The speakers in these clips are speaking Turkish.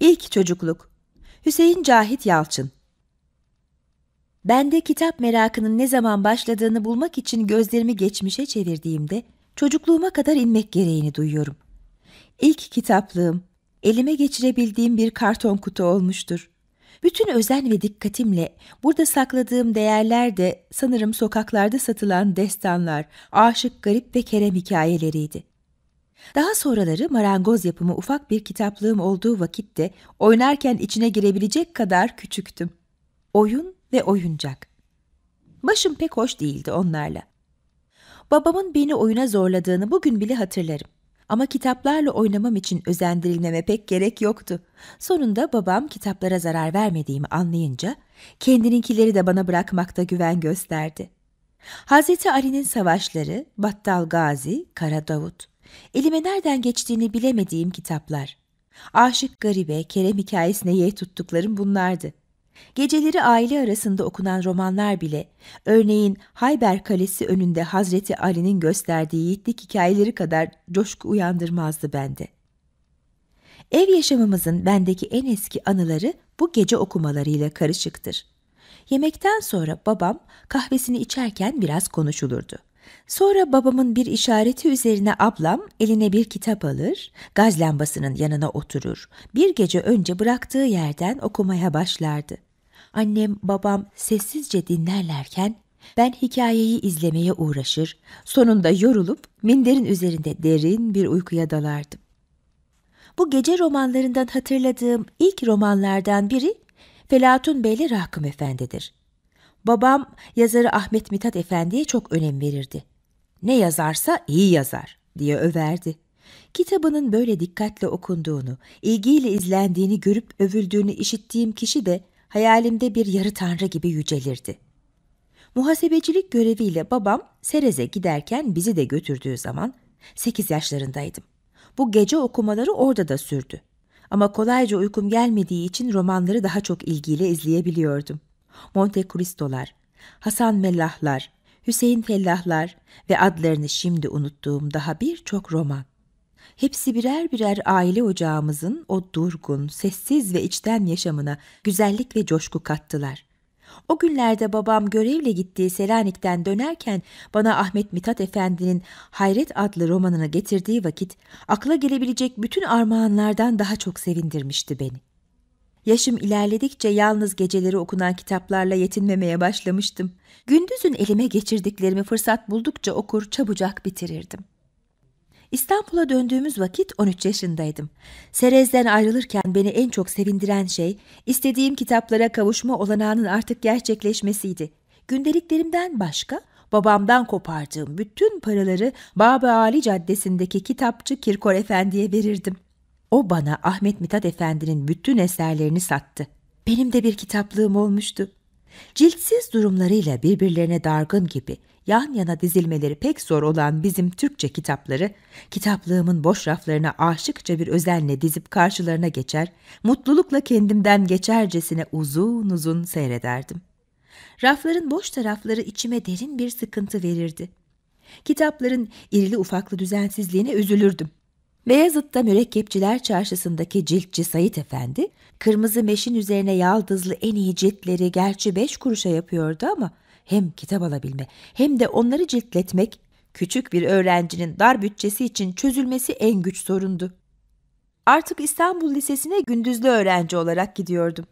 İlk Çocukluk Hüseyin Cahit Yalçın Bende kitap merakının ne zaman başladığını bulmak için gözlerimi geçmişe çevirdiğimde çocukluğuma kadar inmek gereğini duyuyorum. İlk kitaplığım, elime geçirebildiğim bir karton kutu olmuştur. Bütün özen ve dikkatimle burada sakladığım değerler de sanırım sokaklarda satılan destanlar, aşık garip ve kerem hikayeleriydi. Daha sonraları marangoz yapımı ufak bir kitaplığım olduğu vakitte oynarken içine girebilecek kadar küçüktüm. Oyun ve oyuncak. Başım pek hoş değildi onlarla. Babamın beni oyuna zorladığını bugün bile hatırlarım. Ama kitaplarla oynamam için özendirilmeme pek gerek yoktu. Sonunda babam kitaplara zarar vermediğimi anlayınca kendininkileri de bana bırakmakta güven gösterdi. Hazreti Ali'nin savaşları, Battal Gazi, Kara Davut. Elime nereden geçtiğini bilemediğim kitaplar. Aşık Garibe, Kerem hikayesine ye tuttuklarım bunlardı. Geceleri aile arasında okunan romanlar bile, örneğin Hayber Kalesi önünde Hazreti Ali'nin gösterdiği yiğitlik hikayeleri kadar coşku uyandırmazdı bende. Ev yaşamımızın bendeki en eski anıları bu gece okumalarıyla karışıktır. Yemekten sonra babam kahvesini içerken biraz konuşulurdu. Sonra babamın bir işareti üzerine ablam eline bir kitap alır, gaz lambasının yanına oturur. Bir gece önce bıraktığı yerden okumaya başlardı. Annem, babam sessizce dinlerlerken ben hikayeyi izlemeye uğraşır, sonunda yorulup minderin üzerinde derin bir uykuya dalardım. Bu gece romanlarından hatırladığım ilk romanlardan biri Felatun Beyli Rakım Efendi'dir. Babam yazarı Ahmet Mithat Efendi'ye çok önem verirdi. Ne yazarsa iyi yazar diye överdi. Kitabının böyle dikkatle okunduğunu, ilgiyle izlendiğini görüp övüldüğünü işittiğim kişi de hayalimde bir yarı tanrı gibi yücelirdi. Muhasebecilik göreviyle babam Serez'e giderken bizi de götürdüğü zaman 8 yaşlarındaydım. Bu gece okumaları orada da sürdü. Ama kolayca uykum gelmediği için romanları daha çok ilgiyle izleyebiliyordum. Monte Cristo'lar, Hasan Mellahlar, Hüseyin Fellahlar ve adlarını şimdi unuttuğum daha birçok roman. Hepsi birer birer aile ocağımızın o durgun, sessiz ve içten yaşamına güzellik ve coşku kattılar. O günlerde babam görevle gittiği Selanik'ten dönerken bana Ahmet Mithat Efendi'nin Hayret adlı romanını getirdiği vakit akla gelebilecek bütün armağanlardan daha çok sevindirmişti beni. Yaşım ilerledikçe yalnız geceleri okunan kitaplarla yetinmemeye başlamıştım. Gündüzün elime geçirdiklerimi fırsat buldukça okur çabucak bitirirdim. İstanbul'a döndüğümüz vakit 13 yaşındaydım. Serez'den ayrılırken beni en çok sevindiren şey, istediğim kitaplara kavuşma olanağının artık gerçekleşmesiydi. Gündeliklerimden başka, babamdan kopardığım bütün paraları Baba Ali Caddesi'ndeki kitapçı Kirkor Efendi'ye verirdim. O bana Ahmet Mithat Efendi'nin bütün eserlerini sattı. Benim de bir kitaplığım olmuştu. Ciltsiz durumlarıyla birbirlerine dargın gibi yan yana dizilmeleri pek zor olan bizim Türkçe kitapları, kitaplığımın boş raflarına aşıkça bir özenle dizip karşılarına geçer, mutlulukla kendimden geçercesine uzun uzun seyrederdim. Rafların boş tarafları içime derin bir sıkıntı verirdi. Kitapların irili ufaklı düzensizliğine üzülürdüm. Beyazıt'ta Mürekkepçiler Çarşısı'ndaki ciltçi Sayit Efendi, kırmızı meşin üzerine yaldızlı en iyi ciltleri gerçi beş kuruşa yapıyordu ama hem kitap alabilme hem de onları ciltletmek küçük bir öğrencinin dar bütçesi için çözülmesi en güç sorundu. Artık İstanbul Lisesi'ne gündüzlü öğrenci olarak gidiyordum.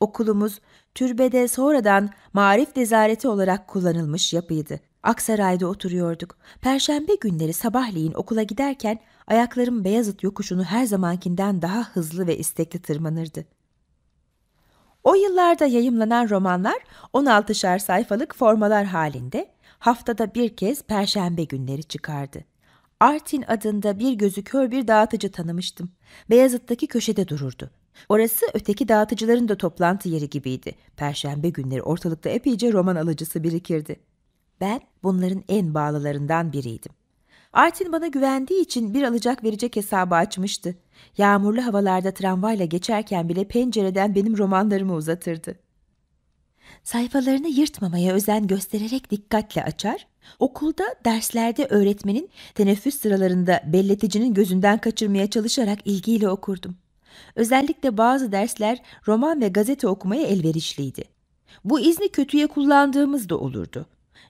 Okulumuz türbede sonradan marif nezareti olarak kullanılmış yapıydı. Aksaray'da oturuyorduk. Perşembe günleri sabahleyin okula giderken ayaklarım Beyazıt yokuşunu her zamankinden daha hızlı ve istekli tırmanırdı. O yıllarda yayımlanan romanlar 16'şer sayfalık formalar halinde haftada bir kez perşembe günleri çıkardı. Artin adında bir gözü kör bir dağıtıcı tanımıştım. Beyazıt'taki köşede dururdu. Orası öteki dağıtıcıların da toplantı yeri gibiydi. Perşembe günleri ortalıkta epeyce roman alıcısı birikirdi. Ben bunların en bağlılarından biriydim. Artin bana güvendiği için bir alacak verecek hesabı açmıştı. Yağmurlu havalarda tramvayla geçerken bile pencereden benim romanlarımı uzatırdı. Sayfalarını yırtmamaya özen göstererek dikkatle açar, okulda derslerde öğretmenin teneffüs sıralarında belleticinin gözünden kaçırmaya çalışarak ilgiyle okurdum. Özellikle bazı dersler roman ve gazete okumaya elverişliydi. Bu izni kötüye kullandığımız da olurdu.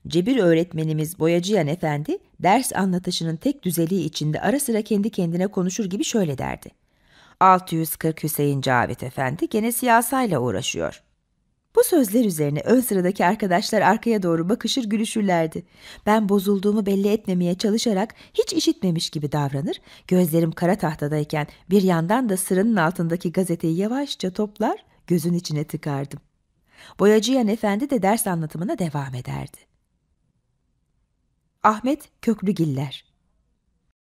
Cebir öğretmenimiz Boyacıyan Efendi, ders anlatışının tek düzeliği içinde ara sıra kendi kendine konuşur gibi şöyle derdi. 640 Hüseyin Cavit Efendi gene siyasayla uğraşıyor. Bu sözler üzerine ön sıradaki arkadaşlar arkaya doğru bakışır gülüşürlerdi. Ben bozulduğumu belli etmemeye çalışarak hiç işitmemiş gibi davranır, gözlerim kara tahtadayken bir yandan da sıranın altındaki gazeteyi yavaşça toplar, gözün içine tıkardım. Boyacıyan Efendi de ders anlatımına devam ederdi. Ahmet Köklügiller